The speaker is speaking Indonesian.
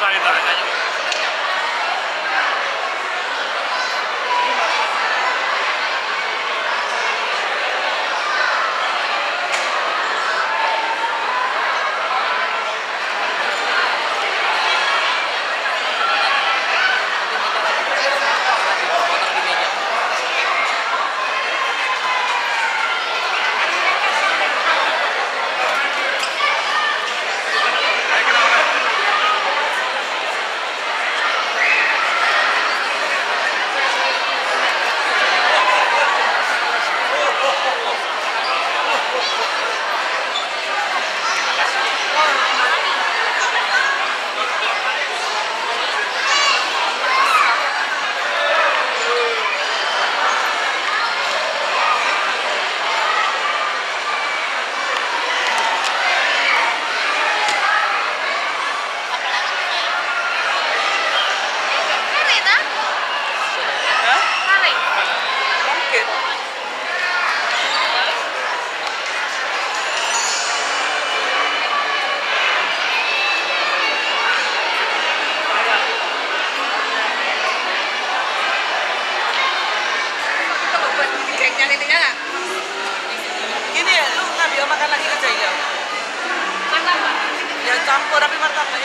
জারি দেয় Rin nga. Gini ya, lu nggak bisa makan lagi ke saya. Mata ba? Ya campur tapi martabak.